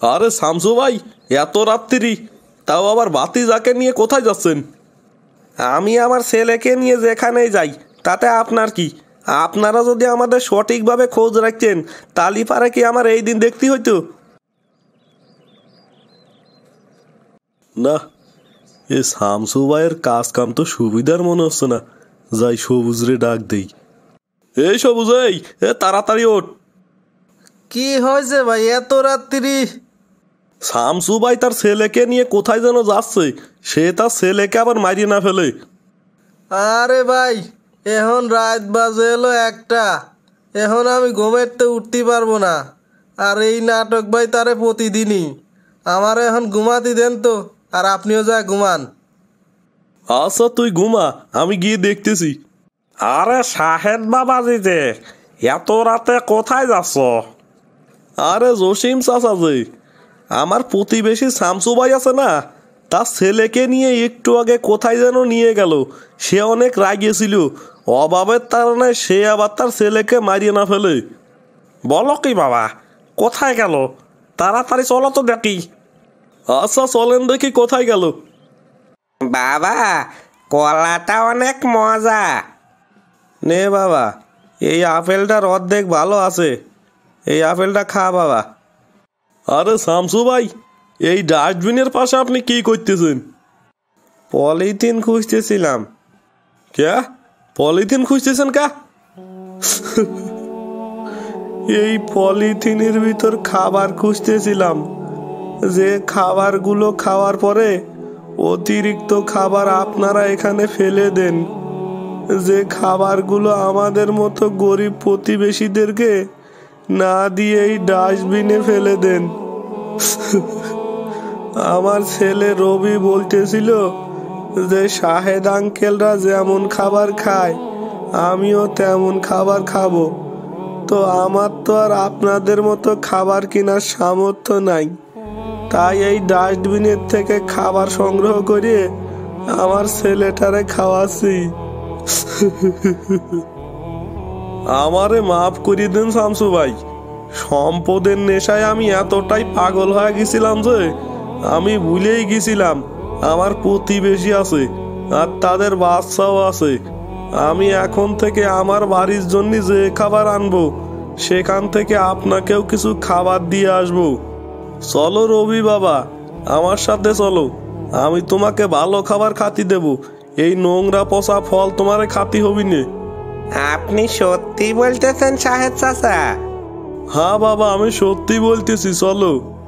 আরে শামসু ভাই, এত রাত্রি, তাও আবার বাতি যাকে নিয়ে কোথায় যাচ্ছেন? আমি আমার ছেলেকে নিয়ে যেখানেই যাই, তাতে আপনার কি? আপনারা যদি আমাদের সঠিকভাবে খোঁজ রাখতেন, তালি পারে কি আমার এই দিন দেখতে হইতো? না, এ শামসু ভাইয়ের কাজ কাম তো সুবিধার মনে হচ্ছে না। যাই সবুজ রে ডাক দেই। এই সবুজ, এই, এ তাড়াতাড়ি ওঠ। কি হয়েছে ভাই, এত রাত্রি? শামসু ভাই তার ছেলেকে নিয়ে কোথায় যেন যাচ্ছে সে তার ছেলেকে আবার মারিয়ে না ফেলে। আরে ভাই এখন রাত বাজে এলো একটা। এখন আমি ঘুমের তো উঠতে পারব না। আর এই নাটক ভাই তারে প্রতিদিনই। আমার এখন ঘুমাতে দেন তো আর আপনিও যা ঘুমান। আচ্ছা তুই ঘুমা আমি গিয়ে দেখতেছি। আরে শাহেদ বাবাজি যে এত রাতে কোথায় যাচ্ছ? আরে জসিম চাচা যে আমার প্রতিবেশী শামসু ভাই আছে না তার ছেলেকে নিয়ে একটু আগে কোথায় যেন নিয়ে গেল সে অনেক রাগিয়েছিল অভাবের কারণে সে আবার তার ছেলেকে মারিয়ে না ফেলে। বলো কি বাবা কোথায় গেল? তাড়াতাড়ি চলো তো দেখি। আচ্ছা চলেন দেখি কোথায় গেল। বাবা কলাটা অনেক মজা। নে বাবা এই আপেলটার অর্ধেক ভালো আছে। এই আপেলটা খা বাবা। আরে শামসু ভাই এই ডাস্টবিনের পাশে আপনি কি করতেছেন? পলিথিন খুঁজতেছিলাম। কে পলিথিন খুঁজতেছেন কা এই পলিথিনের ভিতর খাবার খুঁজতেছিলাম। যে খাবারগুলো খাওয়ার পরে অতিরিক্ত খাবার আপনারা এখানে ফেলে দেন। যে খাবারগুলো আমাদের মতো গরিব প্রতিবেশীদেরকে না দিয়ে এই ডাস্টবিনে ফেলে দেন। আমার ছেলে রবি বলতেছিল যে, শাহেদ আঙ্কেলরা যেমন খাবার খায়, আমিও তেমন খাবার খাব। তো আমার তো আর আপনাদের মতো খাবার কেনার সামর্থ্য নাই। তাই এই ডাস্টবিনের থেকে খাবার সংগ্রহ করে আমার ছেলেটারে খাওয়াচ্ছি। আমারে মাফ করিয়ে দেন শামসু ভাই। সম্পদের নেশায় আমি এতটাই পাগল হয়ে গেছিলাম যে, আমি ভুলেই গেছিলাম, আমার প্রতিবেশী আছে আর তাদের বাচ্চাও আছে। আমি এখন থেকে আমার বাড়ির জন্য যে খাবার আনব, সেখান থেকে আপনাকেও কিছু খাবার দিয়ে আসব। চলো রবি বাবা, আমার সাথে চলো। আমি তোমাকে ভালো খাবার খাতি দেব। এই নোংরা পচা ফল তোমারে খাতি হবি নে। আপনি সত্যি বলতেছেন সাহেব চাচা? হ্যাঁ বাবা আমি সত্যি বলতেছি চলো।